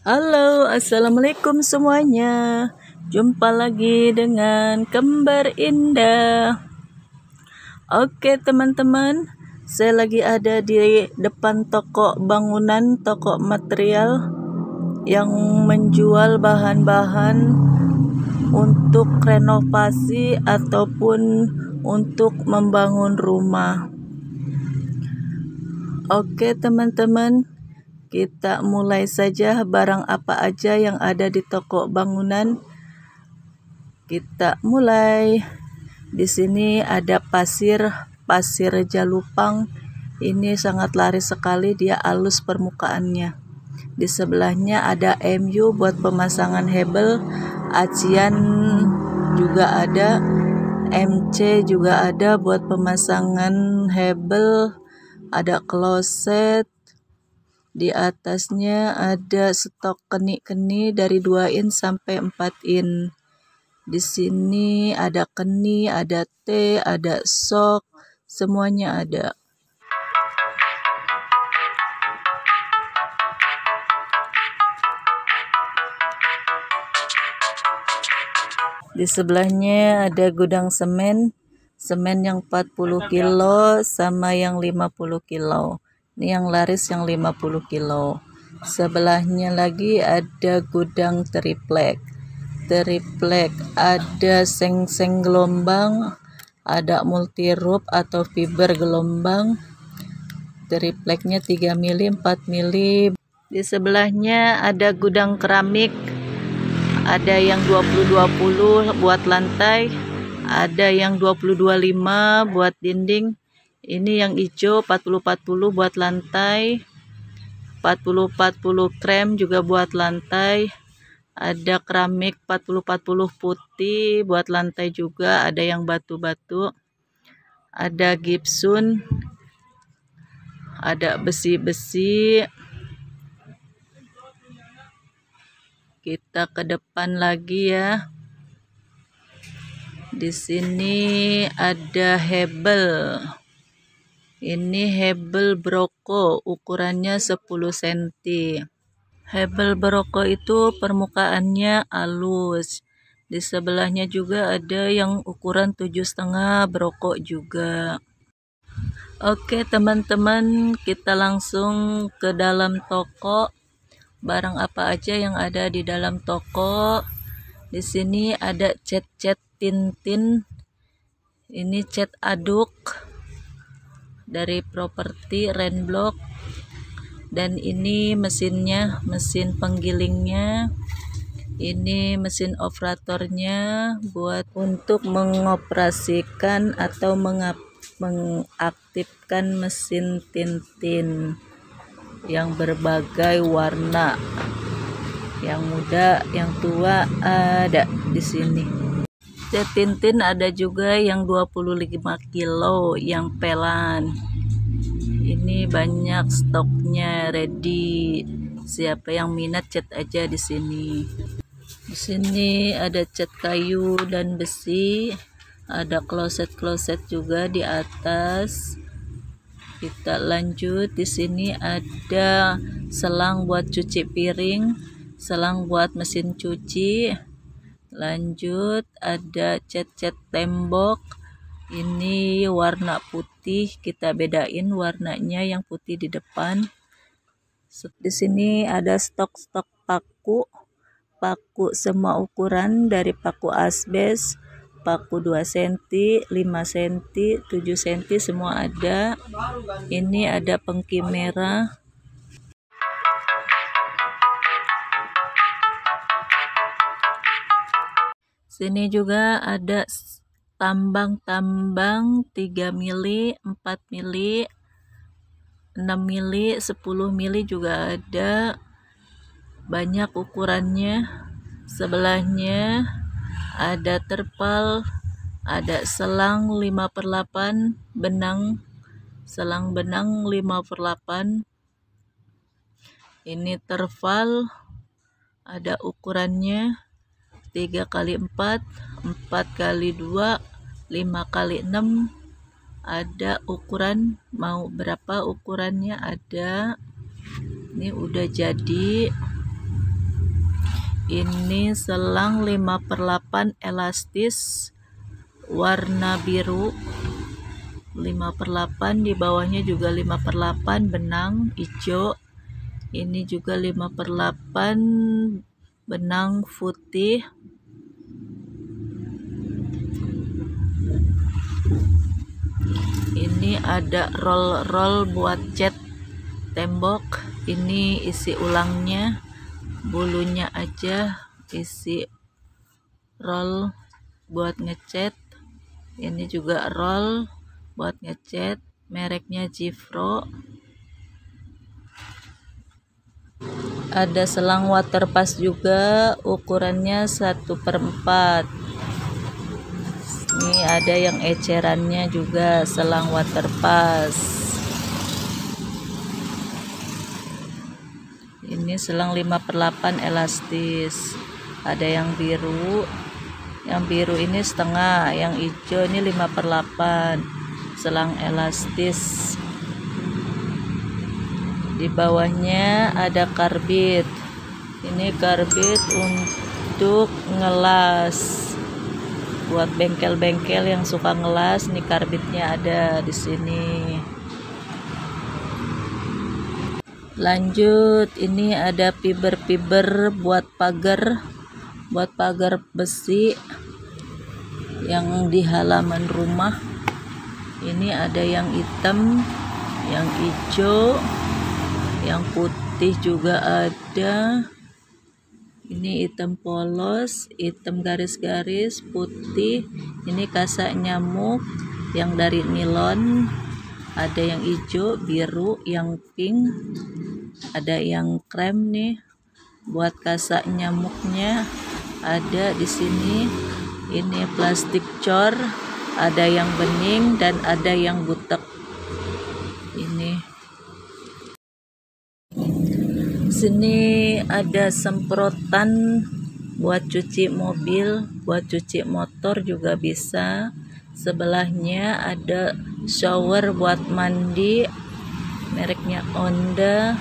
Halo, assalamualaikum semuanya. Jumpa lagi dengan kembar indah. Oke, teman-teman, saya lagi ada di depan toko bangunan, toko material yang menjual bahan-bahan untuk renovasi ataupun untuk membangun rumah. Oke, teman-teman, kita mulai saja barang apa aja yang ada di toko bangunan. Kita mulai. Di sini ada pasir, pasir jalupang. Ini sangat laris sekali, dia halus permukaannya. Di sebelahnya ada MU buat pemasangan hebel, Acian juga ada, MC juga ada buat pemasangan hebel, ada kloset, di atasnya ada stok keni-keni dari 2 in sampai 4 in. Di sini ada keni, ada teh, ada sok, semuanya ada. Di sebelahnya ada gudang semen, semen yang 40 kilo sama yang 50 kilo. Ini yang laris yang 50 kilo. Sebelahnya lagi ada gudang triplek. Triplek ada seng-seng gelombang ada multi rope atau fiber gelombang. Tripleknya 3 mili 4 mili. Di sebelahnya ada gudang keramik. Ada yang 20-20 buat lantai. Ada yang 20-25 buat dinding ini yang hijau 40-40 buat lantai. 40-40 krem juga buat lantai. Ada keramik 40-40 putih buat lantai juga. Ada yang batu-batu. Ada gipsun. Ada besi-besi. Kita ke depan lagi ya. Di sini ada hebel ini hebel broko ukurannya 10 cm Hebel beroko itu permukaannya halus. Di sebelahnya juga ada yang ukuran tujuh setengah berokok juga. Oke teman-teman, kita langsung ke dalam toko. Barang apa aja yang ada di dalam toko. Di sini ada cat-cat tintin. Ini cat aduk dari properti Renblock dan ini mesinnya mesin penggilingnya ini mesin operatornya buat untuk mengoperasikan atau mengaktifkan mesin tintin yang berbagai warna. Yang muda yang tua ada di sini cat tintin ada juga yang 25 kilo yang pelan. Ini banyak stoknya ready. Siapa yang minat cat aja di sini. Di sini ada cat kayu dan besi ada kloset-kloset juga di atas. Kita lanjut di sini ada selang buat cuci piring selang buat mesin cuci lanjut ada cat-cat tembok. Ini warna putih kita bedain warnanya yang putih di depan. Di sini ada stok-stok paku. Paku semua ukuran dari paku asbes paku 2 cm 5 cm 7 cm semua ada. Ini ada pengki merah sini juga ada tambang-tambang 3 mili 4 mili 6 mili 10 mili juga ada. Banyak ukurannya. Sebelahnya ada terpal ada selang 5 per 8 benang selang benang 5 per 8 ini terpal ada ukurannya 3 kali 4 4 kali 2 5 kali 6 ada ukuran mau berapa ukurannya? Ada. Ini udah jadi. Ini selang 5 per 8 elastis. Warna biru 5 per 8 di bawahnya juga 5 per 8 benang hijau. Ini juga 5 per 8 benang putih ini ada roll-roll buat cat tembok. Ini isi ulangnya bulunya aja isi roll buat ngecat. Ini juga roll buat ngecat mereknya Jifro. Ada selang water pass juga ukurannya 1 per 4 ini ada yang ecerannya juga selang water pass ini selang 5 per 8 elastis. Ada yang biru yang biru ini setengah yang hijau ini 5 per 8 selang elastis. Di bawahnya ada karbit. Ini karbit untuk ngelas buat bengkel-bengkel yang suka ngelas nih karbitnya ada di sini. Lanjut ini ada fiber-fiber buat pagar buat pagar besi yang di halaman rumah. Ini ada yang hitam yang hijau yang putih juga ada ini hitam polos hitam garis-garis putih. Ini kasak nyamuk yang dari nilon. Ada yang hijau biru yang pink. Ada yang krem nih. Buat kasak nyamuknya ada di sini. Ini plastik cor ada yang bening dan ada yang butek ini sini ada semprotan buat cuci mobil buat cuci motor juga bisa. Sebelahnya ada shower buat mandi mereknya Honda